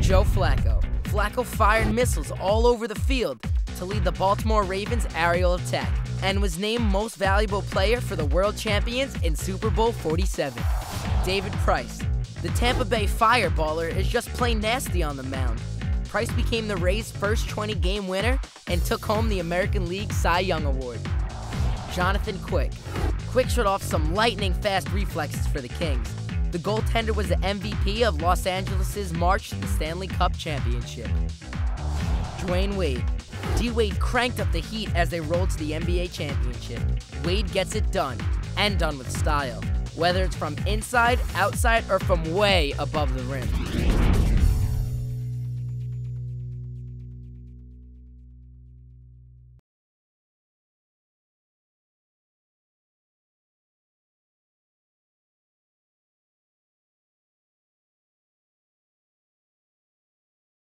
Joe Flacco. Flacco fired missiles all over the field to lead the Baltimore Ravens aerial attack and was named most valuable player for the world champions in Super Bowl 47. David Price. The Tampa Bay fireballer is just plain nasty on the mound. Price became the Rays' first 20 game winner and took home the American League Cy Young Award. Jonathan Quick. Quick showed off some lightning fast reflexes for the Kings. The goaltender was the MVP of Los Angeles' march to the Stanley Cup Championship. Dwyane Wade. D Wade cranked up the heat as they rolled to the NBA Championship. Wade gets it done, and done with style, whether it's from inside, outside, or from way above the rim.